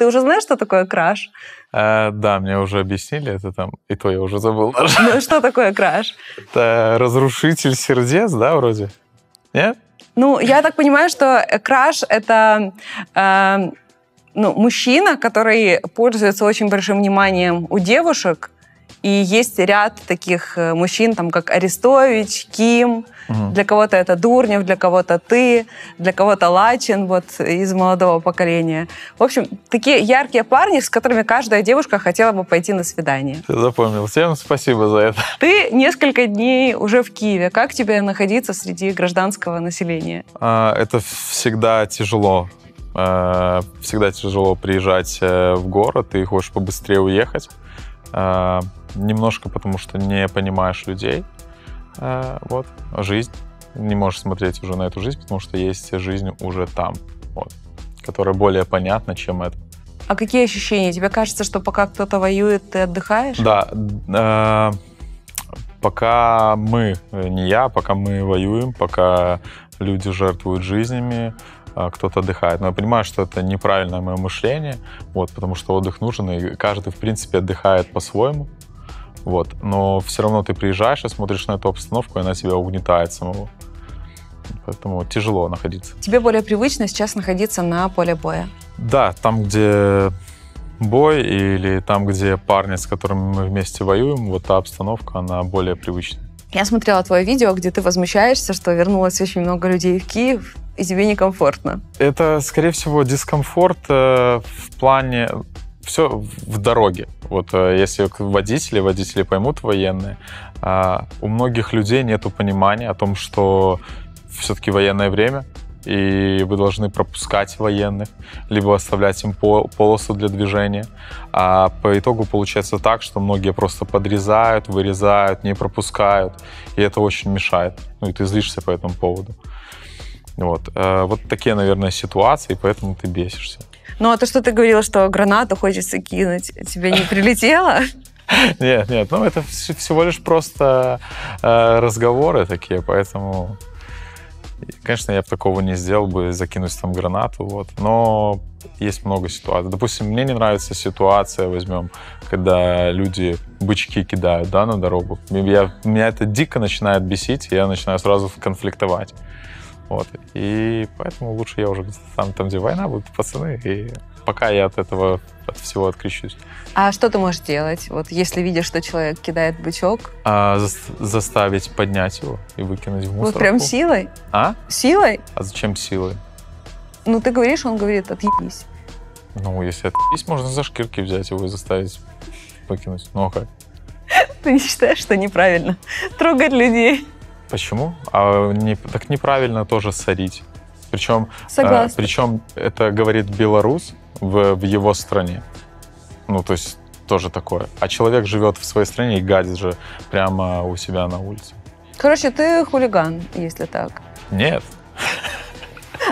Ты уже знаешь, что такое краш? Э, да, мне уже объяснили это там, и то я уже забыл даже. Ну, что такое краш? Это разрушитель сердец, да, вроде? Нет? Ну, я так понимаю, что краш — это э, ну, мужчина, который пользуется очень большим вниманием у девушек, и есть ряд таких э, мужчин, там, как Арестович, Ким. Угу. Для кого-то это Дурнев, для кого-то ты, для кого-то Лачин, вот, из молодого поколения. В общем, такие яркие парни, с которыми каждая девушка хотела бы пойти на свидание. Ты запомнил. Всем спасибо за это. Ты несколько дней уже в Киеве. Как тебе находиться среди гражданского населения? А, это всегда тяжело. А, всегда тяжело приезжать э, в город, и хочешь побыстрее уехать. Немножко потому, что не понимаешь людей. Э, вот, жизнь. Не можешь смотреть уже на эту жизнь, потому что есть жизнь уже там, вот, которая более понятна, чем это. А какие ощущения? Тебе кажется, что пока кто-то воюет, ты отдыхаешь? Да. Э, пока мы, не я, пока мы воюем, пока люди жертвуют жизнями, э, кто-то отдыхает. Но я понимаю, что это неправильное мое мышление, вот, потому что отдых нужен, и каждый, в принципе, отдыхает по-своему. Вот. Но все равно ты приезжаешь и смотришь на эту обстановку, и она тебя угнетает самого. Поэтому тяжело находиться. Тебе более привычно сейчас находиться на поле боя? Да, там, где бой или там, где парни, с которыми мы вместе воюем, вот та обстановка, она более привычная. Я смотрела твое видео, где ты возмущаешься, что вернулось очень много людей в Киев, и тебе некомфортно. Это, скорее всего, дискомфорт э, в плане все в дороге. Вот э, если водители, водители поймут военные, а у многих людей нет понимания о том, что все-таки военное время, и вы должны пропускать военных, либо оставлять им полосу для движения. А по итогу получается так, что многие просто подрезают, вырезают, не пропускают, и это очень мешает. Ну и ты злишься по этому поводу. Вот, э, вот такие, наверное, ситуации, поэтому ты бесишься. Ну, а то, что ты говорила, что гранату хочется кинуть, тебе не прилетело? Нет, нет, ну это всего лишь просто э, разговоры такие, поэтому, конечно, я бы такого не сделал бы, закинуть там гранату, вот. Но есть много ситуаций. Допустим, мне не нравится ситуация, возьмем, когда люди бычки кидают, да, на дорогу. Я, меня это дико начинает бесить, и я начинаю сразу конфликтовать. Вот. И поэтому лучше я уже там, там, где война, будут пацаны, и пока я от этого, от всего открещусь. А что ты можешь делать, вот если видишь, что человек кидает бычок? А, за заставить поднять его и выкинуть в мусор. Вот прям силой? А? Силой? А зачем силой? Ну, ты говоришь, он говорит, отъебись. Ну, если отъебись, можно за шкирки взять его и заставить выкинуть. Ну, а как? Ты не считаешь, что неправильно трогать людей? Почему? А не, так неправильно тоже сорить. Причем, э, причем это говорит белорус в, в его стране. Ну, то есть тоже такое. А человек живет в своей стране и гадит же прямо у себя на улице. Короче, ты хулиган, если так. Нет.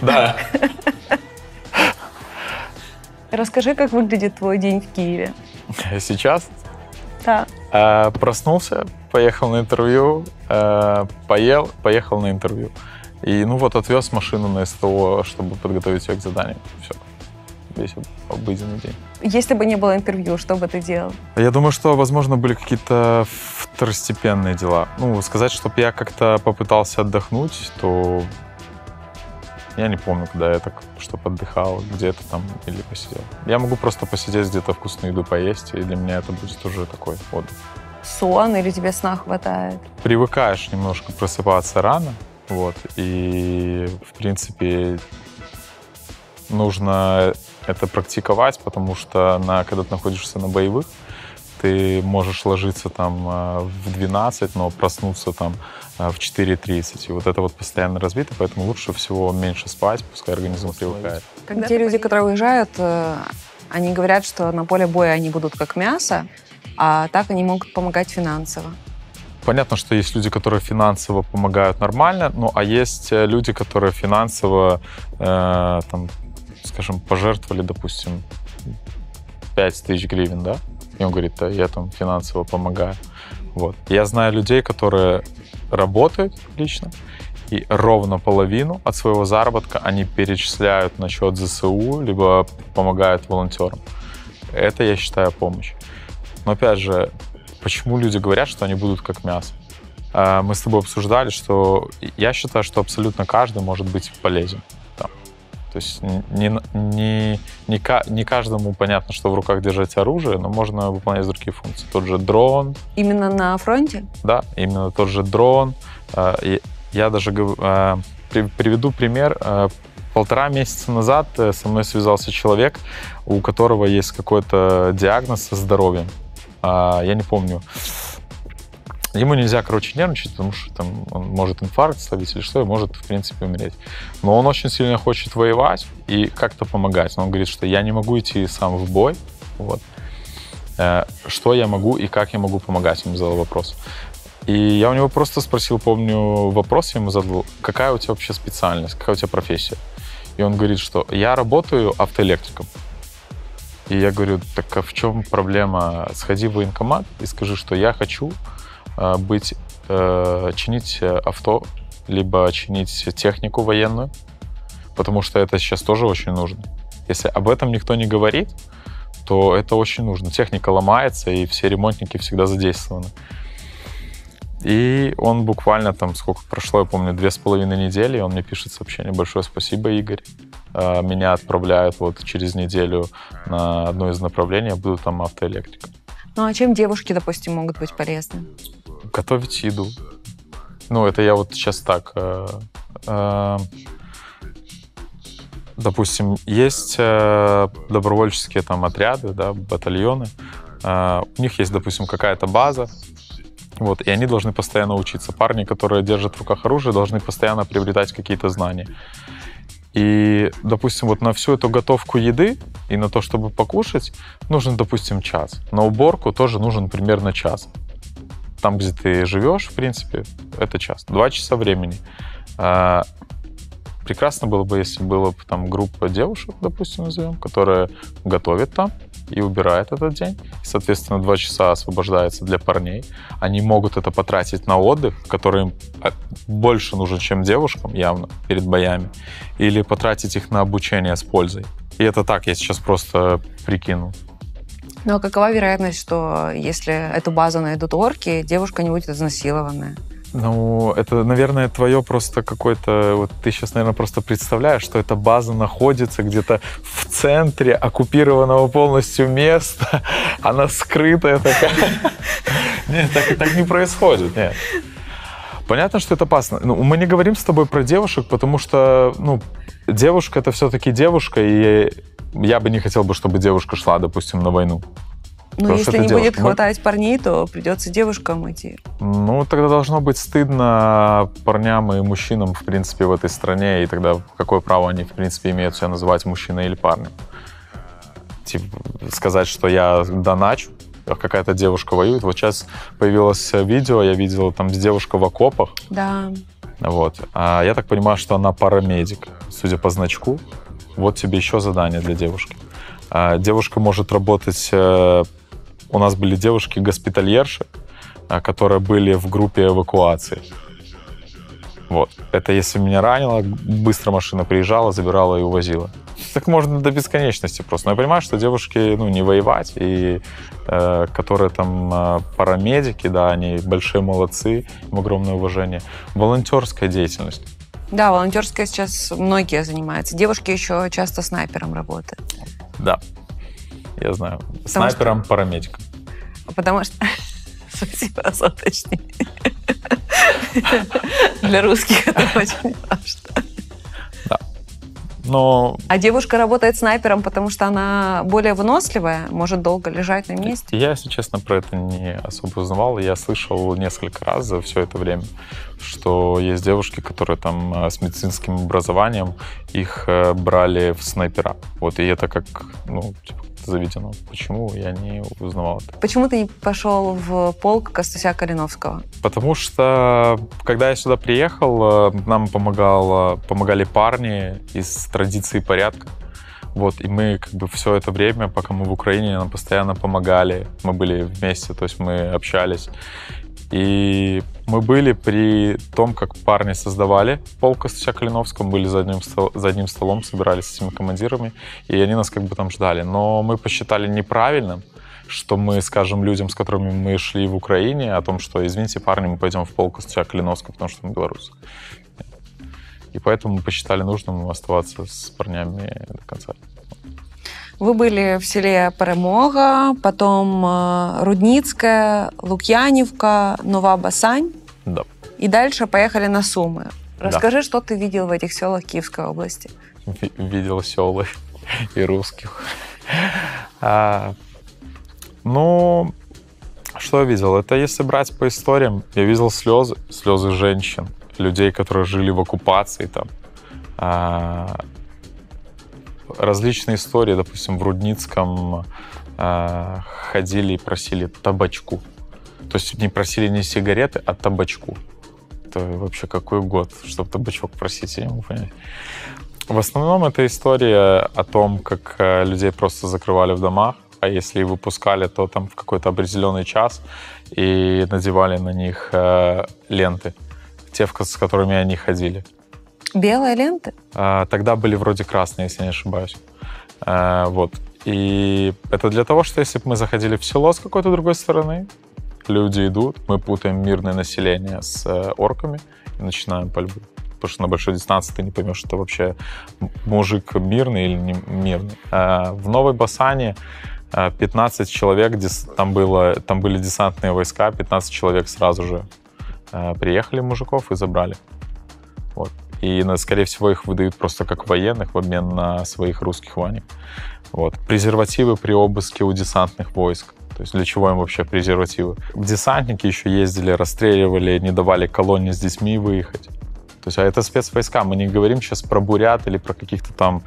Да. Расскажи, как выглядит твой день в Киеве. Сейчас? Да. А, проснулся, поехал на интервью, э, поел, поехал на интервью. И, ну вот, отвез машину на СТО, чтобы подготовить ее к заданию. Все. Весь обыденный день. Если бы не было интервью, что бы ты делал? Я думаю, что, возможно, были какие-то второстепенные дела. Ну, сказать, чтобы я как-то попытался отдохнуть, то я не помню, когда я так, чтобы отдыхал, где-то там или посидел. Я могу просто посидеть где-то вкусную еду поесть, и для меня это будет уже такой отдых сон или тебе сна хватает? Привыкаешь немножко просыпаться рано, вот, и, в принципе, нужно это практиковать, потому что на, когда ты находишься на боевых, ты можешь ложиться там а, в 12, но проснуться там в 4.30. И вот это вот постоянно разбито, поэтому лучше всего меньше спать, пускай организм привыкает. Когда Те люди, которые уезжают, э, они говорят, что на поле боя они будут как мясо, а так они могут помогать финансово. Понятно, что есть люди, которые финансово помогают нормально, ну а есть э, люди, которые финансово, э, там, скажем, пожертвовали, допустим, 5 тысяч гривен, да? И он говорит, да, я там финансово помогаю. Вот. Я знаю людей, которые работают лично, и ровно половину от своего заработка они перечисляют на счет ЗСУ, либо помогают волонтерам. Это, я считаю, помощь. Но опять же, почему люди говорят, что они будут как мясо? А, мы с тобой обсуждали, что я считаю, что абсолютно каждый может быть полезен. То есть не, не, не, не каждому понятно, что в руках держать оружие, но можно выполнять другие функции. Тот же дрон. Именно на фронте? Да, именно тот же дрон. А, я даже а, приведу пример. Полтора месяца назад э, со мной связался человек, у которого есть какой-то диагноз со здоровьем. Я не помню, Ему нельзя, короче, нервничать, потому что там он может инфаркт словить или что, и может, в принципе, умереть. Но он очень сильно хочет воевать и как-то помогать. Но он говорит, что я не могу идти сам в бой. Вот. Э, что я могу и как я могу помогать, ему задал вопрос. И я у него просто спросил, помню, вопрос ему задал, какая у тебя вообще специальность, какая у тебя профессия? И он говорит, что я работаю автоэлектриком. И я говорю, так а в чем проблема? Сходи в военкомат и скажи, что я хочу быть, э, чинить авто, либо чинить технику военную, потому что это сейчас тоже очень нужно. Если об этом никто не говорит, то это очень нужно. Техника ломается, и все ремонтники всегда задействованы. И он буквально там, сколько прошло, я помню, две с половиной недели, он мне пишет сообщение, большое спасибо, Игорь. Э, меня отправляют вот через неделю на одно из направлений, я буду там автоэлектриком. Ну а чем девушки, допустим, могут быть полезны? Готовить еду. Ну, это я вот сейчас так... Э, э, допустим, есть э, добровольческие там отряды, да, батальоны. У них есть, допустим, какая-то база, вот, и они должны постоянно учиться. Парни, которые держат в руках оружие, должны постоянно приобретать какие-то знания. И, допустим, вот на всю эту готовку еды и на то, чтобы покушать, нужен, допустим, час. На уборку тоже нужен примерно час там, где ты живешь, в принципе, это час. Два часа времени. А, прекрасно было бы, если была бы там группа девушек, допустим, назовем, которая готовит там и убирает этот день. И, соответственно, два часа освобождается для парней. Они могут это потратить на отдых, который им а, больше нужен, чем девушкам, явно, перед боями. Или потратить их на обучение с пользой. И это так, я сейчас просто прикинул. Ну а какова вероятность, что если эту базу найдут орки, девушка не будет изнасилованная? Ну, это, наверное, твое просто какой-то... Вот ты сейчас, наверное, просто представляешь, что эта база находится где-то в центре оккупированного полностью места. Она скрытая такая. Нет, так, так не происходит, нет. Понятно, что это опасно. Ну, мы не говорим с тобой про девушек, потому что, ну, девушка это все-таки девушка, и я бы не хотел бы, чтобы девушка шла, допустим, на войну. Ну, если не девушка. будет хватать парней, то придется девушкам идти. Ну, тогда должно быть стыдно парням и мужчинам, в принципе, в этой стране, и тогда какое право они, в принципе, имеют себя называть мужчиной или парнем? Типа, сказать, что я доначу, какая-то девушка воюет. Вот сейчас появилось видео, я видел там девушка в окопах. Да. Вот. А я так понимаю, что она парамедик, судя по значку. Вот тебе еще задание для девушки. А, девушка может работать... Э, у нас были девушки-госпитальерши, а, которые были в группе эвакуации. Вот. Это если меня ранило, быстро машина приезжала, забирала и увозила. Так можно до бесконечности просто. Но я понимаю, что девушки, ну, не воевать, и э, которые там э, парамедики, да, они большие молодцы, им огромное уважение. Волонтерская деятельность. Да, волонтерская сейчас многие занимаются. Девушки еще часто снайпером работают. Да, я знаю. Потому снайпером, что... парамедиком. Потому что... Спасибо за уточнение. Для русских это очень важно. Но... А девушка работает снайпером, потому что она более выносливая, может долго лежать на месте? Я, если честно, про это не особо узнавал. Я слышал несколько раз за все это время, что есть девушки, которые там э, с медицинским образованием, их э, брали в снайпера. Вот, и это как, ну, типа, заведено. Почему, я не узнавал это. Почему ты не пошел в полк Костуся Калиновского? Потому что, когда я сюда приехал, э, нам помогал, помогали парни из традиции порядка. Вот, и мы как бы все это время, пока мы в Украине, нам постоянно помогали. Мы были вместе, то есть мы общались. И мы были при том, как парни создавали полк Костача Калиновском, были за одним, стол, за одним столом, собирались с этими командирами, и они нас как бы там ждали. Но мы посчитали неправильным, что мы скажем людям, с которыми мы шли в Украине, о том, что, извините, парни, мы пойдем в полк Костача Калиновского, потому что мы белорусы. И поэтому мы посчитали нужным оставаться с парнями до конца. Вы были в селе Перемога, потом э, Рудницкая, Лукьяневка, Нова Басань. Да. И дальше поехали на Сумы. Расскажи, да. что ты видел в этих селах Киевской области. Видел села и русских. А, ну, что я видел? Это если брать по историям, я видел слезы, слезы женщин, людей, которые жили в оккупации там. А, различные истории, допустим, в Рудницком э, ходили и просили табачку. То есть не просили не сигареты, а табачку. Это вообще какой год, чтобы табачок просить, я не могу понять. В основном это история о том, как э, людей просто закрывали в домах, а если выпускали, то там в какой-то определенный час и надевали на них э, ленты, те, с которыми они ходили. Белые ленты? А, тогда были вроде красные, если не ошибаюсь. А, вот. И это для того, что если бы мы заходили в село с какой-то другой стороны, люди идут, мы путаем мирное население с э, орками и начинаем пальбу. Потому что на большой дистанции ты не поймешь, это вообще мужик мирный или не мирный. А, в Новой Басане 15 человек, там, было, там были десантные войска, 15 человек сразу же приехали мужиков и забрали. Вот. И, скорее всего, их выдают просто как военных в обмен на своих русских ванек. Вот. Презервативы при обыске у десантных войск. То есть для чего им вообще презервативы? Десантники еще ездили, расстреливали, не давали колонии с детьми выехать. То есть, а это спецвойска. Мы не говорим сейчас про бурят или про каких-то там,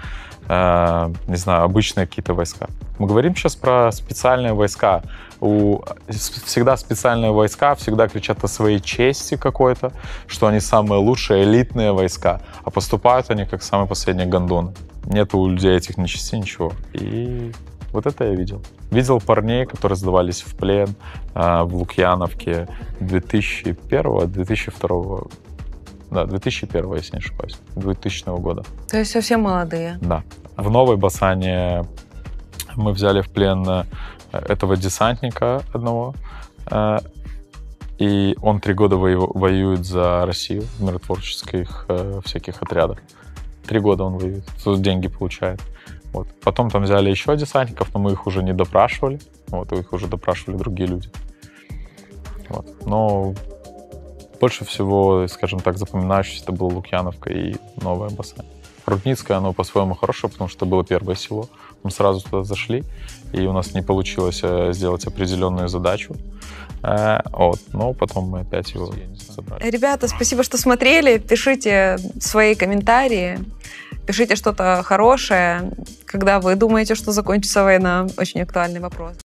э, не знаю, обычные какие-то войска. Мы говорим сейчас про специальные войска. У, всегда специальные войска всегда кричат о своей чести какой-то, что они самые лучшие, элитные войска, а поступают они как самые последние гондоны. Нет у людей этих нечестей ничего. И вот это я видел. Видел парней, которые сдавались в плен э, в Лукьяновке 2001-2002 да, 2001, если не ошибаюсь, 2000 года. То есть совсем молодые. Да. В Новой Басане мы взяли в плен э, этого десантника одного, э, и он три года воюет за Россию в миротворческих э, всяких отрядах. Три года он воюет, деньги получает. Вот. Потом там взяли еще десантников, но мы их уже не допрашивали. Вот, их уже допрашивали другие люди. Вот. Но больше всего, скажем так, запоминающийся это был Лукьяновка и Новая Басань. Рудницкое, оно по-своему хорошее, потому что было первое село. Мы сразу туда зашли, и у нас не получилось э, сделать определенную задачу. Э, вот, но потом мы опять его забрали. Ребята, спасибо, что смотрели. Пишите свои комментарии, пишите что-то хорошее, когда вы думаете, что закончится война. Очень актуальный вопрос.